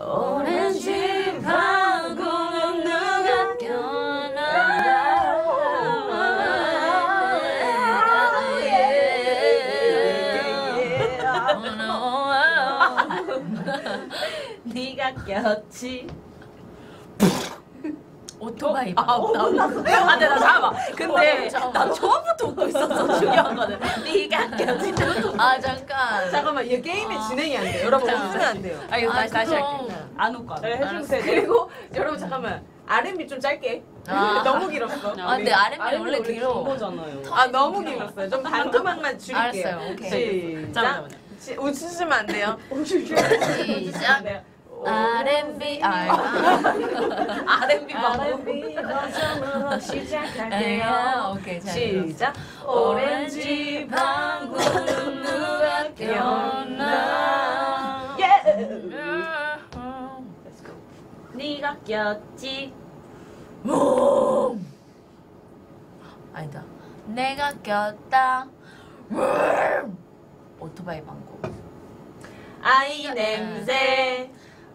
오렌지 방구는 누가 네가 꼈지 오토바이 아, 방. 나, 아, 근데 나 잠깐만. 근데 어. 나 처음부터 웃고 있었어. 중요한 거는. 네가 껴진 아 잠깐. 잠깐만 이 게임의 진행이 안 돼요. 여러분 자. 웃으면 안 돼요. 아, 이거 아, 다시, 다시 그럼. 할게. 안 웃고. 안 네. 해주세요. 그리고 여러분 잠깐만 R&B 좀 짧게. 아. 너무 길었어. 아 근데 R&B 원래 길어. 거잖아요. 아 너무 길었어요. 좀 반토막만 줄일게요. 알았어요. 오케이. 시작. 잠깐만요. 웃으시면 안 돼요. 시작. 아. R&B 방구. R&B 버전으로 시작할게요. 에요. 오케이 자. 시작. 오렌지 방구는 누가 꼈나. 예. 네가 꼈지. 아니다. 내가 꼈다. 오토바이 방구. 아이 냄새.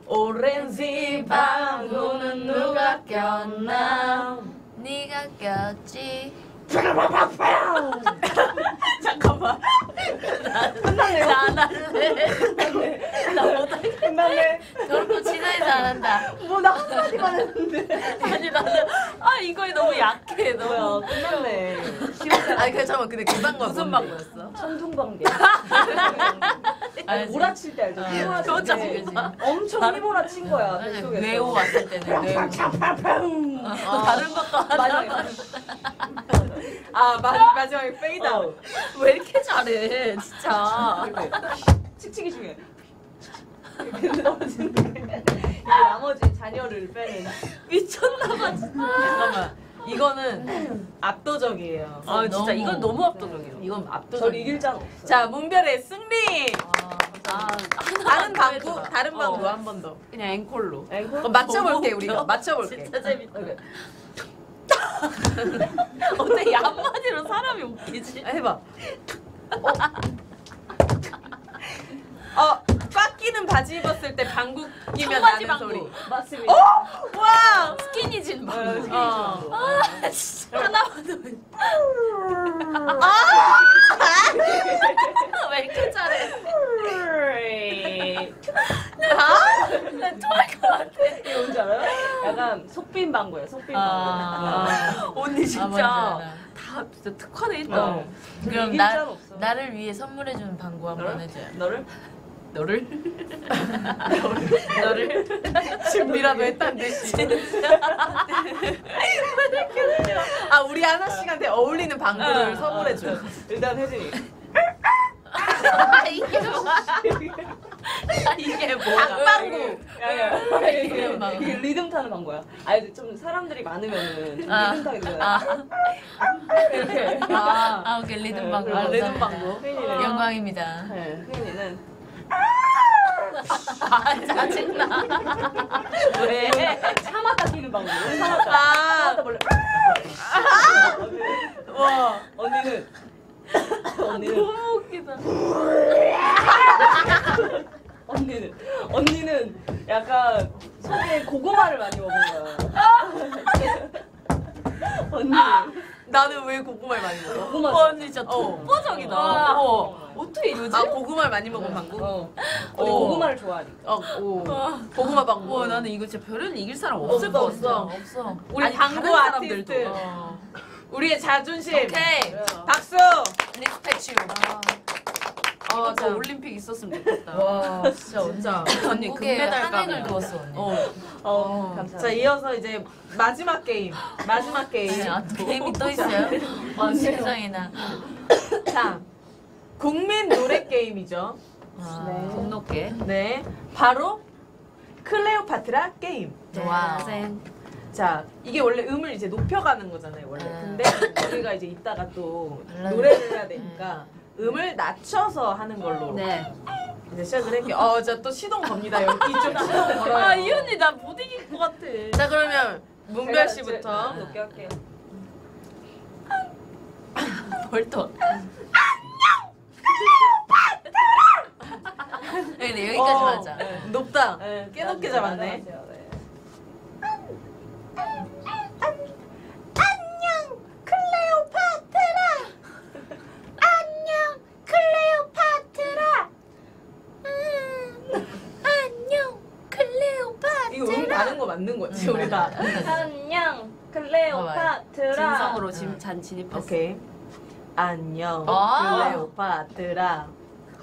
오렌지 방구는 누가 꼈나? 네가 꼈지. 잠깐만. 나 날래. 나 못하겠어. 끝났네. 그렇고 진하게 잘한다. 뭐나 한마디만 했는데. 아니 나는 아 이거 너무 약해 너무. 뭐야 끝났네. 아니 그 잠깐 근데 그 방법 무슨 방구였어? 천둥번개. 알지? 몰아칠 때 알죠? 어, 휘몰아칠 그거죠, 때 그거죠. 엄청 휘몰아친 거야. 뱃속에서. 뇌우 왔을 때는 뇌우. 어, 다른 것도 하나. 마지막에. 아 마, 마지막에 페이드 아웃. 왜 이렇게 잘해 진짜. 칙칙이 중에. 이렇게 떨어지는 게. 이 나머지 자녀를 빼는. 미쳤나봐 진짜. 잠깐만. 이거는 압도적이에요. 아 진짜 너무. 이건 너무 압도적이에요. 이건 압도적. 절 이길 자는 없어요. 자 문별의 승리. 아, 다른 더 방구. 다른 방구 어. 한번 더. 그냥 앵콜로. 앵콜? 맞춰볼게 우리가. 맞춰볼게. 진짜 재밌다. 어떻게 한마디로 사람이 웃기지? 아, 해봐. 어, 꽉 끼는 바지 입었을 때 방구 끼면 나는 방구. 소리. 맞습니다. 와! 스키니진 어, 방구. 스키니진 어. 아 진짜 하나만 더. 왜 이렇게 잘해? 나 토할 것 같아. 이게 뭔지 알아요? 약간 속빈 방구예요, 속빈 아, 방구. 언니 뭔지 진짜 알아. 다 진짜 특화돼 있다. 어. 그럼 이길 나. 나를 위해 선물해주는 방구 한 번 너를? 해줘요. 너를? 너를 너를 준비라도 했단 듯이. 아, 우리 하나 씨한테 어울리는 방구를 어, 선물해 줘. 일단 혜진이. 아 이게 뭐야? 이게 뭐야? 방구. 야야. 이게 방구. 이게 리듬 타는 방구야. 아니 좀 사람들이 많으면은 좀 아. 리듬 타게 되잖아. 아, 이렇게. 아, 아 오케이 리듬 방구. 아, 리듬 감사합니다. 방구. 영광입니다. 네, 혜진이는. 아 짜증나. 왜? 참았다 끼는 방구. 참았다. 아, 참았다 몰래. 와 언니는 언니는 너무 웃기다. 언니는 언니는 약간 속에 고구마를 많이 먹은 거야. 언니 나는 왜 고구마를 많이 먹어? 고구마. 와 언니 진짜 독보적이다. 어. 어. 어떻게 이러지? 아 고구마를 많이 먹은 방구? 어. 어. 고구마를 좋아하니까. 어, 오. 아. 고구마 방구. 와 나는 이거 진짜 별을 이길 사람 없을 것 없어 같아. 없어. 우리 아니, 방구 다른 아티스트. 사람들도. 어. 우리의 자존심. 오케이. 박수. respect you. 아, 어, 저 자. 올림픽 있었으면 좋겠다. 와 진짜 진짜. 언니 한국에 금메달 가면. 두었어 언니. 어. 어, 감사합니다. 자 이어서 이제 마지막 게임. 마지막 게임. 아, 게임이 또 있어요? 아, 세상에나. 자 국민 노래 게임이죠. 아, 네. 동록계. 네, 바로 클레오파트라 게임. 좋아. 자, 이게 원래 음을 이제 높여가는 거잖아요, 원래. 아. 근데 우리가 이제 이따가 또. 노래를 해야 되니까 음을 낮춰서 하는 걸로 네. 이제 시작을 할게요. 어, 자, 또 시동 겁니다. 여기 이쪽 시동 걸어요. 아, 이 언니 나 못 이길 것 같아. 자 그러면 문별 씨부터. 제- 높게 할게요. 벌떡. 네, 네, 여기까지 어, 맞아. 네, 높다. 네, 꽤 높게 맞아요, 잡았네. 맞아요, 네. 안녕 클레오파트라 안녕 클레오파트라 음, 안녕 클레오파트라 이거 음 가는 거 맞는 거지 우리 다. 안녕 클레오파트라 진성으로 지금 잔 진입했어 오케이. 안녕 아. 클레오파트라.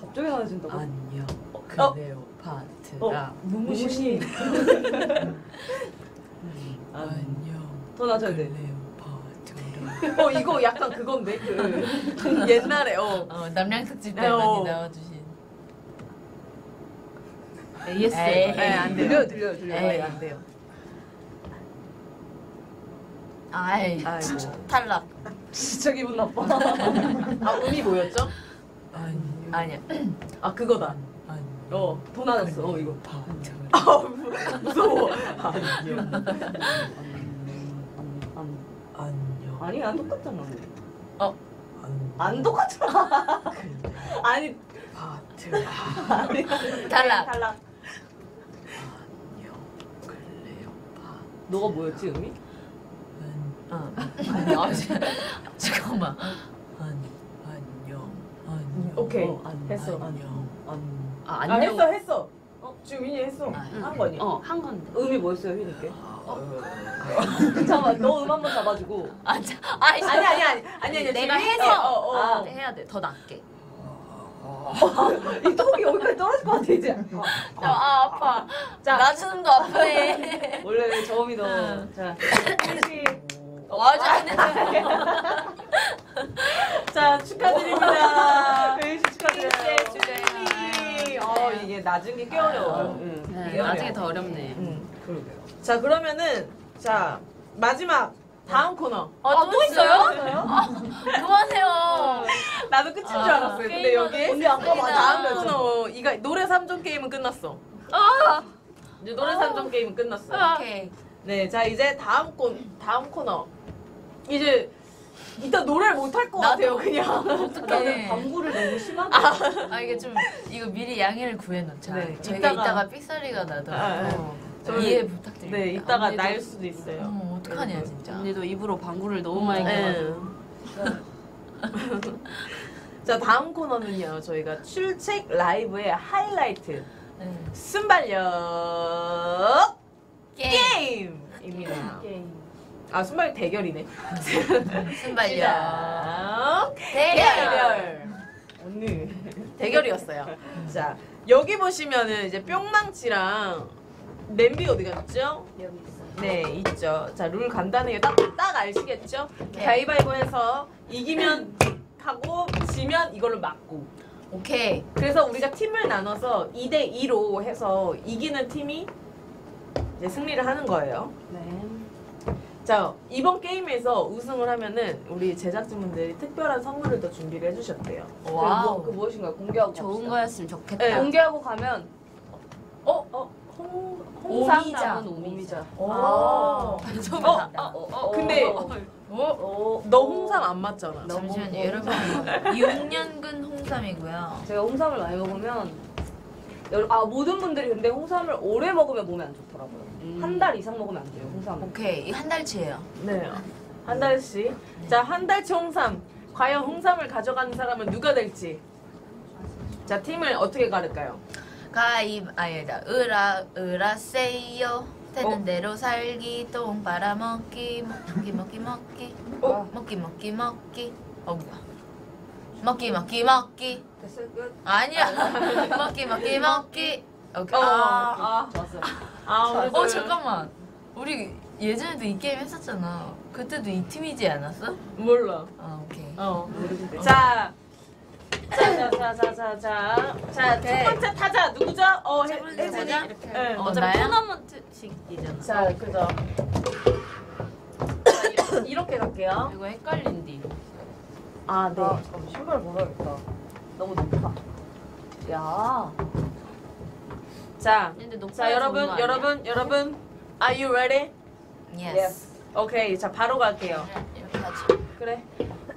갑자기 나와준다고? 안녕. 어? 클레오파트라. 무무신. 안녕. 더 낮아야 돼 클레오파트라. 어 이거 약간 그건데 그 옛날에 어. 어, 남양 특집 때 네, 어. 많이 나와주신. AS 에이. 네, 안 돼요. 들려 들려 들려 에이. 네, 안 돼요. 아이, 아이고. 탈락. 진짜 기분 나빠 아 음이 뭐였죠? 안녕. 아니야. 아 그거다. 안녕. 어, 더 낮았어. 어, 이거. 아, 무서워. 안녕. 안녕. 아니 안 똑같잖아 안 똑같잖아 아니 파트라. 탈락 탈락. 탈락 안녕. 클레오파. 너가 뭐였지 음이? 어. 아니, 아, 잠깐만. 안, 안녕. 안녕. 오케이. 어, 안, 했어. 안녕. 안. 아 아, 안녕 했어, 했어. 어, 주민이 했어. 아, 한거 아니야? 어한 건데 음이 뭐였어요 휘니께? 어. 잠깐만 너 음 한 번 잡아주고 아, 자, 아이, 아니, 아니, 아니. 아니, 아니. 내가 해서 어, 어, 어. 아. 해야 돼 더 낮게 이 턱이 여기까지 떨어질 것 같아 이제 아, 아, 아파. 자, 낮추는 거 아파해. 원래 저음이 더 자 맞아, 안 돼. 자, 축하드립니다. 회의 축하드려요 주민이. 어, 이게 게꽤 어려워. 응. 네, 이게 나중에 어려워. 더 어렵네 응. 그러게요 자, 그러면은, 자, 마지막. 다음 코너. 아, 또 있어요? 그만해요. 나도 끝인 줄 아, 알았어요. 근데 여기 언니 아까 맞아. 다음 코너 이거 노래 3종 게임은 끝났어. 아, 이제 노래 3종 게임은 끝났어. 오케이. 네, 자 이제 다음 코 다음 코너. 이제 이따 노래를 못 할것 같아요, 그냥. 나는 어떡해. 방구를 너무 심하게 아, 이게 좀, 이거 미리 양해를 구해놓자. 네, 저희가 이따가- 이따가, 삑사리가 아, 나더라도 아. 저희- 이해 부탁드립니다. 네, 이따가 언니도- 날 수도 있어요. 어, 어떡하냐, 진짜. 언니도 입으로 방구를 너무 많이 네. 껴가지고 자 다음 코너는요 저희가 출첵 라이브의 하이라이트 네. 순발력 게임. 게임입니다. 게임 아 순발력 대결이네. 순발력. 시작. 대결. 대결. 언니 대결이었어요. 자 여기 보시면은 이제 뿅망치랑 냄비 어디 갔죠? 여기 있어 네 있죠. 자 룰 간단하게 딱딱 아시겠죠? 네. 가위바위보 해서 이기면 하고 지면 이걸로 맞고. 오케이. 그래서 우리가 팀을 나눠서 2대 2로 해서 이기는 팀이 이제 승리를 하는 거예요. 네 자 이번 게임에서 우승을 하면은 우리 제작진분들이 특별한 선물을 더 준비를 해주셨대요. wow. 그 무엇인가요 공개하고 좋은 갑시다. 거였으면 좋겠다 네. 공개하고 가면 어? 어? 홍, 홍삼 오미자. 오미자. 오. 아. 어, 봤다. 어, 어, 근데 어? 어, 너 홍삼 안 맞잖아. 잠시만요, 여러분. 6년근 홍삼이고요. 제가 홍삼을 많이 먹으면 여러, 아 모든 분들이 근데 홍삼을 오래 먹으면 몸에 안 좋더라고요. 음. 한 달 이상 먹으면 안 돼요 홍삼. 오케이, 이 한 달치예요. 네. 한 달씩. 자, 한 달치 홍삼. 과연 홍삼을 가져가는 사람은 누가 될지. 자, 팀을 어떻게 가를까요? 가입 아니다. 으라 으라 세요. 되는 어? 대로 살기 똥 빨아먹기 먹기 먹기 먹기 어? 먹기 먹기 먹기 어 뭐야 먹기 먹기 먹기 됐어요 끝. 아니야 먹기 먹기 먹기 오케이 어, 아, 아, 좋았어요. 아, 오늘 어 잠깐만 우리 예전에도 이 게임 했었잖아 그때도 이 팀이지 않았어? 몰라. 아 오케이 어. 모르는데. 자. 자, 자, 자, 자, 자, 자. 자, 첫. 번째 타자 누구죠? 어, 해, 혜진이. 타자? 이렇게 네. 어, 어차피 나야? 토너먼트식이잖아 자, 그죠. 자, 이- 이렇게 갈게요. 이거 헷갈린디 아, 네. 아 잠깐 신발 벗어야겠다. 너무 높아. 야. 자, 근데 높아야 자, 좋은 여러분, 거 아니야? 여러분, 여러분. Are you ready? yes 오케이, 자, 바로 갈게요. 이렇게 하지 그래.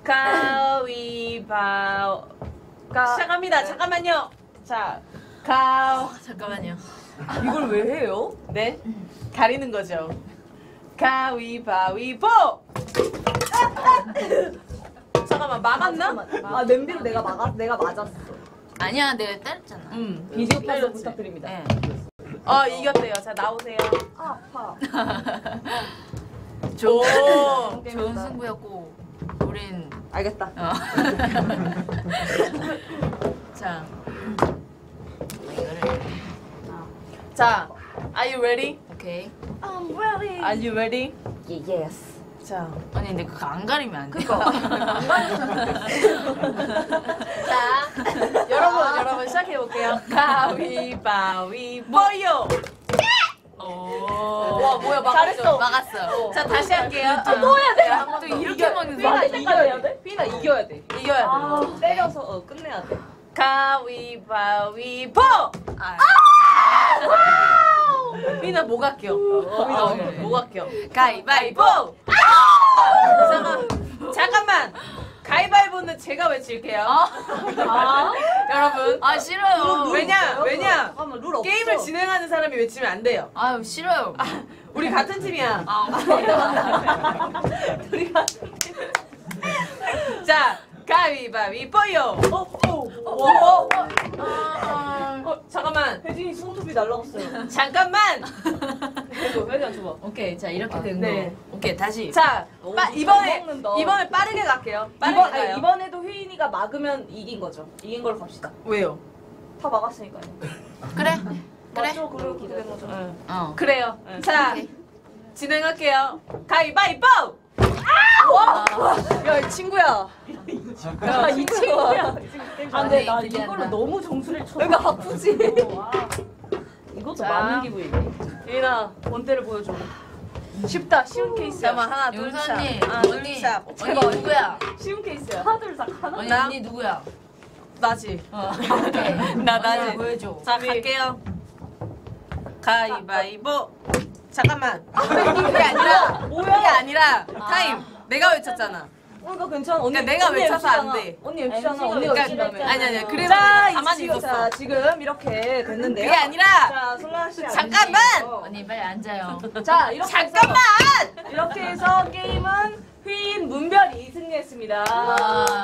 가위바위. 가. 시작합니다. 네. 잠깐만요. 자, 가. 잠깐만요. 이걸 왜 해요? 네. 가리는 거죠. 가위바위보! 잠깐만, 막았나? 아 냄비로 내가 막아 내가 맞았어. 아니야, 내가 때렸잖아. 음. 비디오 때렸지. 부탁드립니다. 네. 어, 이겼대요. 자, 나오세요. 아, 아파. 오. 좋은 승부였고, 우린 알겠다. 어. 자, 이거를 자, are you ready? 오케이. I'm ready. Are you ready? yes. 자, 아니 근데 그거 안 가리면 안 돼. 자, 여러분, 여러분 시작해 볼게요. 가위바위보요. 오. 와 뭐야 잘했어. 막았어. 자, 다시 할게요. 또또 해야 돼요. 한번 또 이렇게 먹는 휘나 거. 이겨야 돼? 휘나 이겨야 돼. 이겨야 돼. 아, 때려서 어, 끝내야 돼. 가위바위보. 아, 미나 뭐가 껴? 미나 어, 그래. 뭐가 껴? 가위바위보. 잠깐, 잠깐만. 가위바위보는 제가 외칠게요. 아, 여러분. 아 싫어요. 왜냐, 왜냐. 잠깐만 룰 없어. 게임을 진행하는 사람이 외치면 안 돼요. 아유 싫어요. 우리 같은 팀이야. 아, 우리가 자, 가위바위보요. 어, 어, 어, 어, 아, 어, 잠깐만. 혜진이 손톱이 날라갔어요. 잠깐만. 이거 혜진아 줘봐. 오케이 자 이렇게 된 네. 거. 오케이 다시. 자, 너무 빠, 잘 이번에 먹는다. 이번에 빠르게 갈게요. 빠르게 이번 가요. 아니, 이번에도 휘인이가 막으면 이긴 거죠. 이긴 걸로 갑시다. 왜요? 다 막았으니까요. 그래. 그래. 맞죠? 그래 기대된 거죠. 응. 어. 그래요. 네. 자, 오케이. 진행할게요. 가위바위보. 야, 이 친구야. 야, 이 친구야. 아, 근데 나. 이걸로 너무 점수를 쳐. 여기 아프지? 이것도 자. 맞는 기분이네. 예인아, 본때를 보여줘. 쉽다, 쉬운 케이스야. 잠깐만 하나 둘 셋. 언니 둘 셋. 언니 누구야? 쉬운 케이스야. 하나, 둘, 셋. 하나, 언니 나? 언니 누구야? 나지. 어. 나 언니 나지. 보여줘. 자 갈게요. 가위바위보. 잠깐만. 그게 아니라 그게 아니라 타임. 내가 외쳤잖아. 어, 이거 괜찮아. 언니, 그러니까 내가 언니 외쳐서 안 MC잖아. 돼. 언니 MC잖아. 언니가 그러니까 외친다며. 아니 아니야. 그래서 자, 내가 가만히 있었어. 자, 지금 이렇게 됐는데요. 그게 아니라 자, 솔라 씨. 잠깐만! 앉으세요. 언니 빨리 앉아요. 자, 이렇게 잠깐만. 해서, 이렇게 해서 게임은 휘인 문별이 승리했습니다. 와.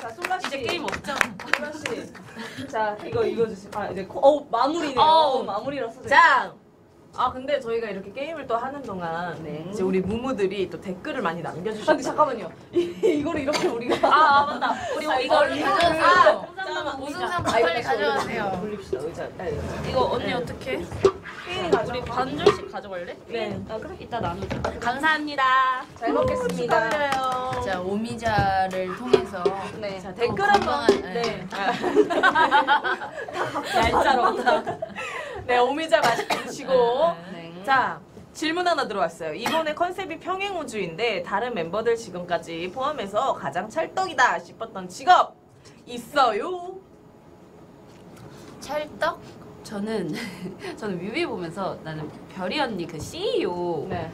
자, 솔라 씨. 이제 게임 없죠? 솔라 씨. 자, 이거 이거 주세요. 아, 이제 코, 어, 마무리네요. 어우. 마무리라서. 자. 아 근데 저희가 이렇게 게임을 또 하는 동안 네. 이제 우리 무무들이 또 댓글을 많이 아, 근데 남겨주셨어요. 잠깐만요. 이, 이거를 이렇게 우리가. 아 맞다. 우리 아, 이거 이거 이거 가져가세요. 잠깐만 우승상 아, 빨리 이거 가져가세요. 돌립시다, 의자. 아, 이거. 이거 언니 네. 어떻게? 가져. 우리 반 줄씩 가져갈래? 네. 아, 그래? 이따 나누자. 감사합니다. 잘 먹겠습니다. 축하드려요. 자 오미자를 통해서 네. 자 댓글 한번 건강한- 네. 얄짤없다. 네 오미자 맛있게 드시고 네. 자 질문 하나 들어왔어요. 이번에 컨셉이 평행우주인데 다른 멤버들 지금까지 포함해서 가장 찰떡이다 싶었던 직업 있어요? 찰떡? 저는 저는 뮤비 보면서 나는 별이 언니 그 CEO 네.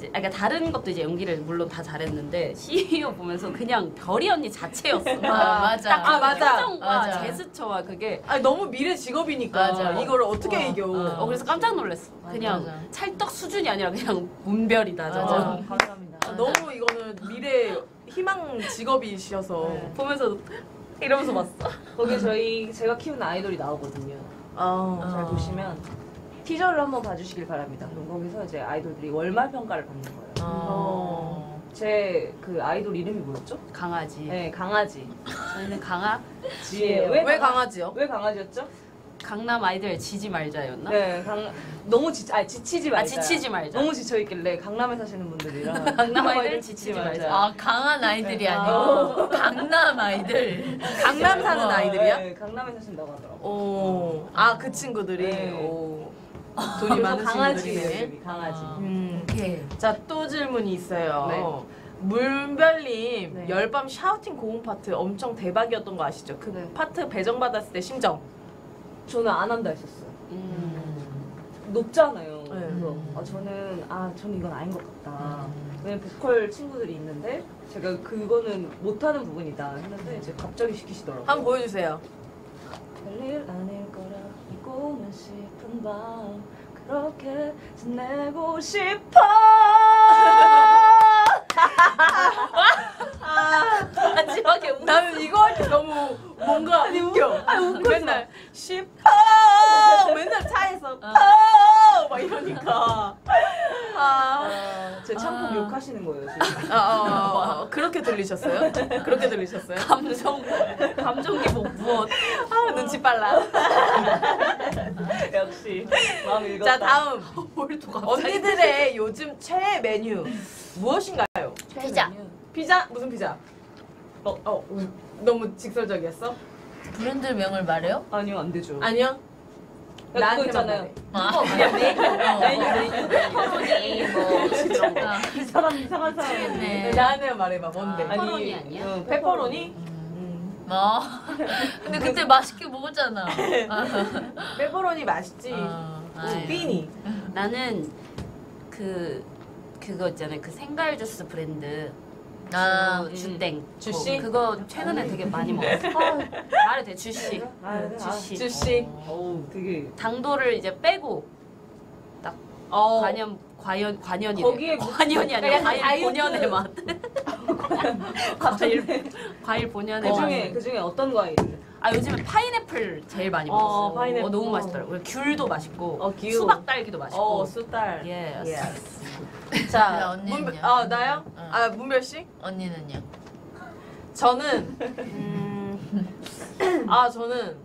이제 아, 그러니까 다른 것도 이제 연기를 물론 다 잘했는데 CEO 보면서 그냥 별이 언니 자체였어. 아 맞아. 아, 맞아. 표정과 맞아. 제스처와 그게 아니 너무 미래 직업이니까 맞아. 이걸 어떻게 어, 이겨? 어, 그래서 깜짝 놀랐어. 맞아, 그냥 맞아. 찰떡 수준이 아니라 그냥 문별이다. 맞아. 저거. 어. 감사합니다. 아, 너무 이거는 미래 희망 직업이셔서 네. 보면서 이러면서 봤어. 거기 저희 제가 키우는 아이돌이 나오거든요. 아, 잘 어. 보시면 티저를 한번 봐주시길 바랍니다. 그럼 거기서 이제 아이돌들이 월말 평가를 받는 거예요. 어. 제 그 아이돌 이름이 뭐였죠? 강아지. 네, 강아지. 저희는 강아 지예요. 왜 강아지요? 왜 강아지였죠? 강남 아이들 지지 말자였나? 네, 강 너무 지, 아 지치지 아 말자. 지치지 말자. 너무 지쳐 있길래 강남에 사시는 분들이랑 강남 아이들 지치지 말자. 아 강한 아이들이 네. 아니고 강남 아이들. 강남 사는 어, 아이들이야? 네, 강남에 사신다고 하더라고. 오, 아 그 친구들이 네. 오, 돈이 많은 강아지 친구들이네. 이름이 강아지. 아. 음. 오케이. 자, 또 질문이 있어요. 네. 문별님, 네. 열밤 shouting 고음 파트 엄청 대박이었던 거 아시죠? 그 네. 파트 배정 받았을 때 심정. 저는 안 한다 했었어요. 음. 높잖아요. 네. 그래서 아, 저는 아 저는 이건 아닌 것 같다. 음. 왜냐면 보컬 친구들이 있는데 제가 그거는 못하는 부분이다 했는데 이제 갑자기 시키시더라고요. 한번 보여주세요. 별일 아닐 거라 믿고만 밤 그렇게 지내고 싶어 마지막에 웃 나는 이거 할 때 너무 뭔가 웃겨. 맨날 싶어 맨날 차에서 퍼! 막 이러니까 아, 제 참고 욕하시는 거예요 지금 아, 아, 아, 그렇게 들리셨어요? 그렇게 들리셨어요? 감정 감정 기복 무엇? 아, 눈치 빨라. 역시 마음 읽었다 자 다음 언니들의 요즘 최애 메뉴 무엇인가요? 피자. 피자 무슨 피자? 어, 어 너무 직설적이었어? 브랜드 명을 말해요? 아니요 안 되죠 아니요. 있잖아요 아, 메뉴. 메뉴 페퍼로니 뭐 이런 거. 아, 이 사람 이상한 사람 말해. 네. 나한테만 말해봐 뭔데? 아, 페퍼로니 아니야? 응, 페퍼로니? 음. 어. 근데 그때 맛있게 먹었잖아. 아, 페퍼로니 맛있지. 아, 아유. 나는 그 그거 있잖아요. 그 생과일 주스 브랜드. 아, 그 주땡. 주씨? 그거 최근에 되게 많이 먹었어. 말이 돼 주씨. 아, 네. 주씨. 주씨. 어우 되게 당도를 이제 빼고 어. 관연 과연 관연이 거기에 뭐- 관연이 아니라 약간 과일 다이어트. 본연의 맛. 과일 과일 본연의 그 맛. 중에 그 중에 어떤 과일 아 요즘에 파인애플 제일 많이 어, 먹었어. 파인애플. 어, 너무 맛있더라고. 귤도 맛있고 어, 귤. 수박 딸기도 맛있고. 어, 수딸. 예. 그래, 자, 언니는요? 문별, 아, 나요? 응. 아, 문별 씨? 언니는요? 저는 음, 아, 저는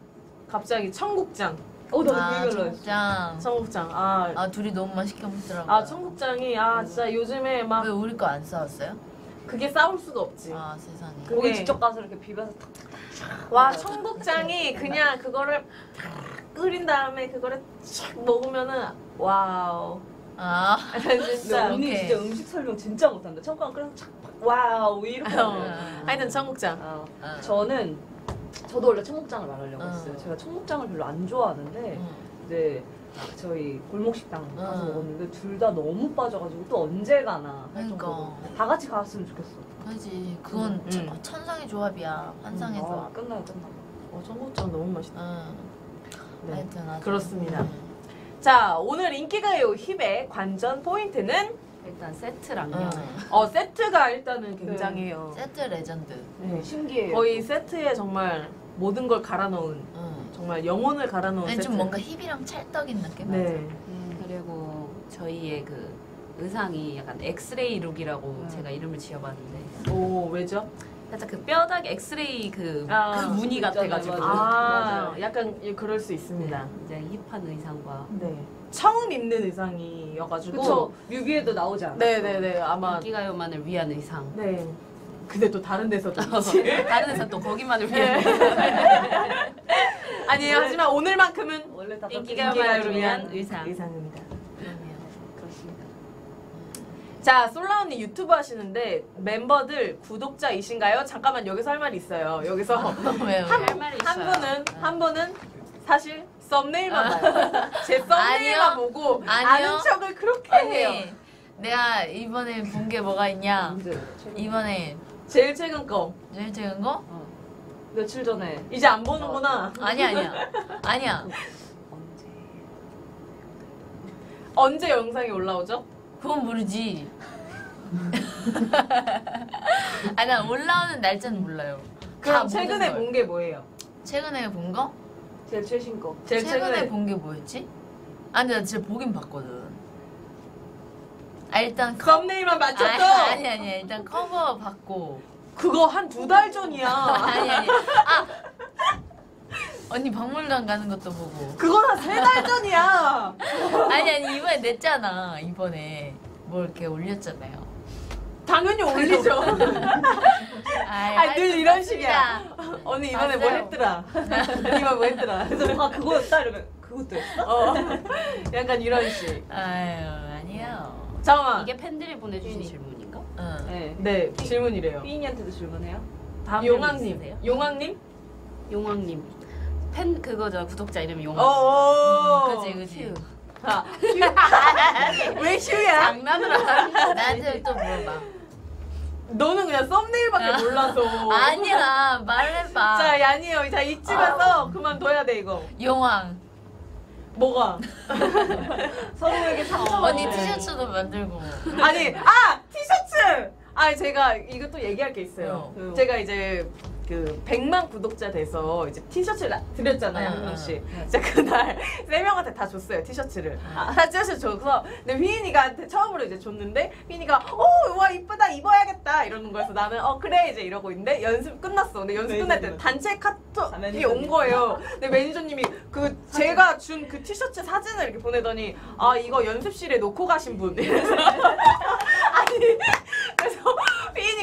갑자기 청국장. 어 나도 아, 그 얘기를 했어 청국장. 청국장. 아, 아, 둘이 너무 맛있게 먹더라고. 아, 청국장이 아, 진짜 요즘에 막 왜 우리 거 안 싸웠어요? 그게 싸울 수가 없지. 아, 세상에. 그- 거기 그게- 직접 가서 이렇게 비벼서 탁 와, 청국장이 그냥 그거를 끓인 다음에 그거를 촥 먹으면은 wow. 아, 진짜. 언니 오케이. 진짜 음식 설명 진짜 못한다 청국장 끓여서 착 wow 이렇게 어. 하여튼 청국장. 아, 아. 저는 저도 원래 청국장을 말하려고 어. 했어요 제가 청국장을 별로 안 좋아하는데 응. 이제 저희 골목식당 가서 응. 먹었는데 둘 다 너무 빠져가지고 또 언제 가나 할 그러니까. 정도로 다 같이 갔으면 좋겠어 그지. 그건 음. 천- 천상의 조합이야. 환상의 아, 조합. 끝나요 끝나 어, 청국장 너무 맛있다. 응. 네. 하여튼 아주- 그렇습니다. 응. 자, 오늘 인기가요 HIP의 관전 포인트는 일단 세트랑 응. 어, 세트가 일단은 굉장해요. 세트 레전드. 네. 신기해요 거의 세트에 정말 모든 걸 갈아 넣은 응. 정말 영혼을 갈아 넣은 아니, 세트. 좀 뭔가 HIP이랑 찰떡인 느낌. 네. 음, 그리고 저희의 그 의상이 약간 엑스레이 look이라고 음. 제가 이름을 지어봤는데 오, 왜죠? 살짝 그 뼈다귀 엑스레이 그, 아, 그 무늬 있잖아요, 같아가지고 맞아요. 아, 맞아요. 약간 예, 그럴 수 있습니다. 이제 hip한 의상과 네. 처음 입는 의상이어가지고. 그쵸 뮤비에도 나오지 않아 네네네. 아마. 인기가요만을 위한 의상 네. 근데 또 다른 데서도. 다른 데서 또 거기만을 위한 아니에요. 하지만 오늘만큼은 원래 다 인기가요만을 위한 의상 의상입니다. 그러네요. 그렇습니다 자, 솔라 언니 유튜브 하시는데 멤버들 구독자이신가요? 잠깐만 여기서 할 말이 있어요. 여기서 왜요? 할 말이 한 있어요. 분은 한 분은 사실 썸네일만 봐요. 제 썸네일만 아니요. 보고 아니요. 아는 척을 그렇게 해요. 아니, 내가 이번에 본 게 뭐가 있냐? 언제 최근 이번에 제일 최근 거 제일 최근 거? 어. 며칠 전에 이제 안 보는구나. 아니야, 아니야. 아니야. 언제 언제 영상이 올라오죠? 그건 모르지. 아니, 난 올라오는 날짜는 몰라요. 다 그럼 모든 최근에 걸. 본 게 뭐예요? 최근에 본 거? 제일 최신 거 제일 최근에, 최근에 본 게 뭐였지? 아니, 나 진짜 보긴 봤거든. 아, 일단 커... 썸네일만 맞췄어. 아니, 아니, 아니. 일단 커버 받고. 그거 한 두 달 전이야. 아니, 아니. 아! 언니 박물관 가는 것도 보고. 그건 한 세 달 전이야. 아니, 아니, 이번에 냈잖아. 이번에. 뭐 이렇게 올렸잖아요. 당연히 올리죠. 아이, 아니, 늘 이런. 식이야. 언니 이번에 뭐 봤어요. 했더라? 이번 뭐 했더라? 그래서 뭔가 그거였다 이러면 그것도 했어? 어, 약간 이런 식. 아유, 아니에요. 잠깐만. 이게 팬들이 보내주신 음. 질문인가? 응. 네 네 질문이래요. 삐인이한테도 질문해요? 다음 질문 용왕님. 있으세요? 용왕님? 용왕님 팬 그거죠 구독자 이름이 어. 용왕. 어. 그지, 그지. 아, 휴. 왜 휴야? 장난을 안. 나한테 또 물어봐. 너는 그냥 썸네일밖에 몰라서. 아니야 말해봐. 자, 야니요. 자, 이쯤에서 그만둬야 돼, 이거. 용왕. 뭐가? 서로에게 상처. 언니 티셔츠도 만들고. 아니, 아! 티셔츠! 아니, 제가 또 얘기할 게 있어요. 어. 제가 이제 그 100만 구독자 돼서 이제 티셔츠를 나- 드렸잖아요, 한 응, 명씩. 진짜 그날 세 명한테 다 줬어요, 티셔츠를. 아. 다 티셔츠 줘서 근데 휘인이가한테 처음으로 이제 줬는데 휘인이가 오, 와 이쁘다 입어야겠다 이러는 거여서 나는 어 그래 이제 이러고 있는데 연습 끝났어. 근데 연습 끝날 때 단체 카톡이 온 거예요. 근데 매니저님이 그 제가 준 그 티셔츠 사진을 이렇게 보내더니 아 이거 연습실에 놓고 가신 분. 이래서 아니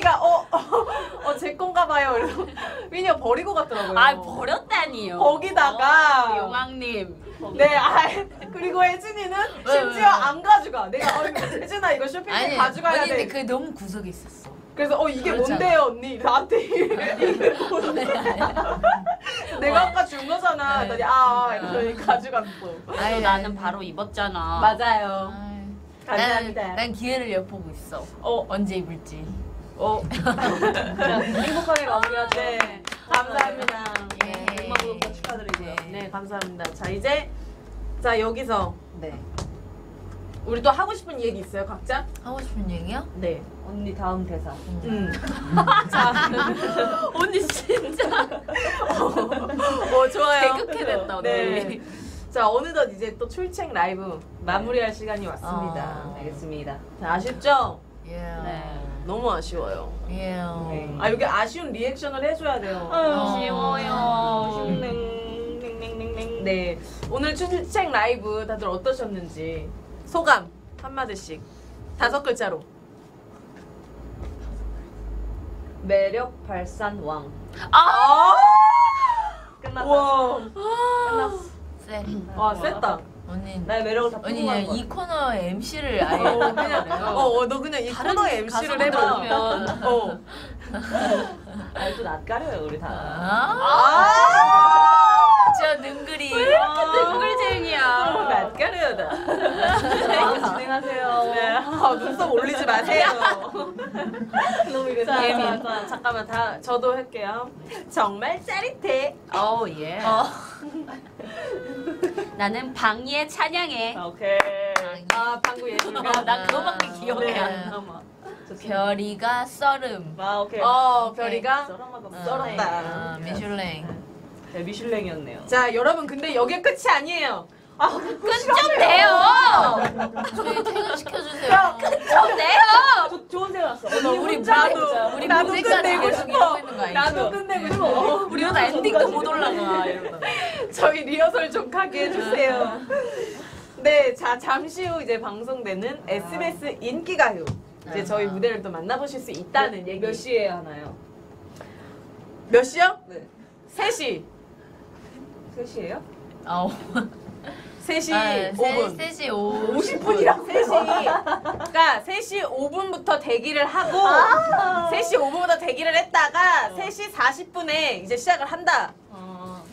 그래서 휘인이가 어어 제 건가 봐요. 그래서 휘인이가 버리고 갔더라고요. 아 버렸다니요. 거기다가 용왕님. 네, 아, 그리고 혜진이는 왜, 심지어 왜? 안 가져가. 내가 어, 혜진아 이거 쇼핑백 아니 가져가야 언니 근데 돼. 그게 너무 구석에 있었어. 그래서 어 이게 그렇잖아. 뭔데요 언니 나한테 이래. 내가 아까 준 거잖아. 네. 그랬더니 아 이러더니 가져갔어. 그래서 나는 바로 입었잖아. 맞아요. 아이, 감사합니다. 난, 난 기회를 엿보고 있어. 어, 언제 입을지. 어. 행복하게 마무리하죠. 네, 감사합니다. 예. 네, 백만 구독자 축하드리고요. 네. 네, 감사합니다. 자 이제 자 여기서 네. 우리 또 하고 싶은 얘기 있어요 각자? 하고 싶은 얘기야? 네. 언니 다음 대사. 음. 자, 언니 진짜 어 좋아요. 개그캐 됐다 언니. 네. 자 어느덧 이제 또 출첵 라이브 마무리할 시간이 왔습니다. 아. 알겠습니다. 자, 아쉽죠? 예. 네. 너무 아쉬워요. 예. 네. 아 여기 아쉬운 리액션을 해줘야 돼요. 아쉬워요. 냉냉냉냉냉. 네 오늘 출첵 라이브 다들 어떠셨는지 소감 한 마디씩 다섯 글자로. 매력 발산 왕. 아! 끝났다. 와, 끝났어. 쎄. 와 셌다. 언니. 나의 매력을 다 언니 그냥. 이 코너 MC를 아예 어, 그냥 어, 어, 너 그냥 이 다른 코너 MC를 해봐. 어. 아니 또 낯가려요 우리 다. 아, 저 능글이. 꿀쟁이야. 낯가려다. 다음 진행하세요. 네, 아, 눈썹 올리지 마세요. 너무 이래. 자, 자, 자, 잠깐만 다 저도 할게요. 정말 짜릿해. 어 예. 나는 방예 찬양해. 오케이. 아 방구 예술가. 나 그거밖에 기억이 네. 안 나. 별이가 썰음. 아 오케이. 어 별이가 어, 썰었다. 아, 미슐랭. 네, 미슐랭이었네요. 자 여러분 근데 여기 끝이 아니에요. 아좀 돼요. 저희 퇴근 시켜주세요. 좀 돼요. 조, 좋은 생각 났어. 우리 나도-. 우리 나도 끝내고 싶어. 나도 끝내고 싶어. 우리 나 엔딩도 못 올라가. 이러다. 저희 리허설 좀 가게 해주세요. 네, 자 잠시 후 이제 방송되는 SBS 인기가요. 이제 저희 무대를 또 만나보실 수 있다는 얘기. 몇 시에 하나요? 몇 시요? 네. 3시. 3시에요? 아우. 3시 아, 5분. 3시 5 50분이랑 3시. 그러니까 3시 5분부터 대기를 하고 아. 3시 5분부터 대기를 했다가 3시 40분에 이제 시작을 한다.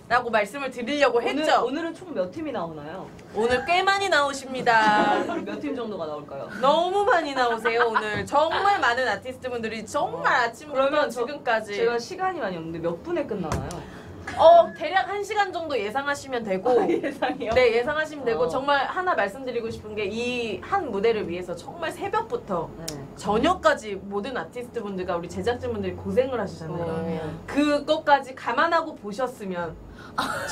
라고 말씀을 드리려고 오늘, 했죠. 오늘은 총 몇 팀이 나오나요? 오늘 꽤 많이 나오십니다. 몇 팀 정도가 나올까요? 너무 많이 나오세요 오늘 정말 많은 아티스트 분들이 정말 아침부터 그러면 저- 지금까지 제가 시간이 많이 없는데 몇 분에 끝나나요? 어 대략 한 시간 정도 예상하시면 되고 예상이요? 네 예상하시면 되고 어. 정말 하나 말씀드리고 싶은 게 이 한 무대를 위해서 정말 새벽부터 네. 저녁까지 모든 아티스트 분들과 우리 제작진 분들이 고생을 하시잖아요 어. 그것까지 감안하고 보셨으면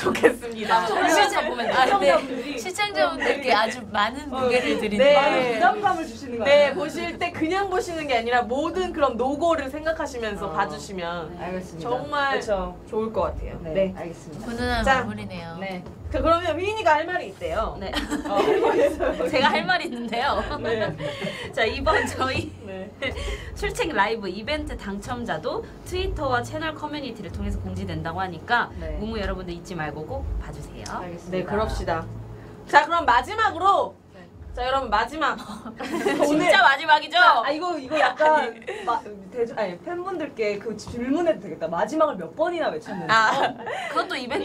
좋겠습니다 시청 보면 아, 시청자분들이- 네. 시청자분들께 아주 많은 어, 무게를 드리는 네. 많은 부담감을 주시는 거 네? 보실 때 그냥 보시는 게 아니라 모든 그런 노고를 생각하시면서 어. 봐주시면 알겠습니다. 정말 그렇죠. 좋을 것 같아요. 네, 네. 알겠습니다. 훈훈한 자, 마무리네요. 네. 그, 그러면 휘인이가 할 말이 있대요. 네. 어. 제가 할 말이 있는데요. 네. 자 이번 저희 네. 출첵 라이브 이벤트 당첨자도 트위터와 채널 커뮤니티를 통해서 공지된다고 하니까 네. 무무 여러분들 잊지 말고 꼭 봐주세요. 알겠습니다. 네, 그럽시다. 자, 그럼 마지막으로. 네. 자, 여러분, 마지막. 진짜 마지막이죠? 아 이거 이거 약간 마, 대주, 아니 팬분들께 그 질문해도 되겠다. 마지막을 몇 번이나 외쳤는지. 아, 그것도 이벤트.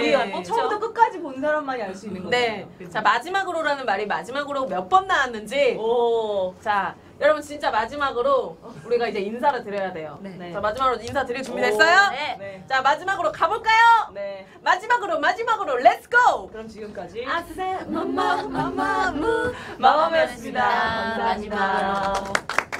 네. 어, 처음부터 끝까지 본 사람만이 알 수 있는 거죠. 네. 자, 마지막으로라는 말이 마지막으로 몇 번 나왔는지. 오. 자, 여러분 진짜 마지막으로 우리가 이제 인사를 드려야 돼요. 네. 자 마지막으로 인사 드릴 준비 됐어요? 네. 네. 자 마지막으로 가볼까요? 네. 마지막으로 마지막으로 Let's go! 그럼 지금까지 아세 마마 마마 무 마마였습니다. 감사합니다. 감사합니다.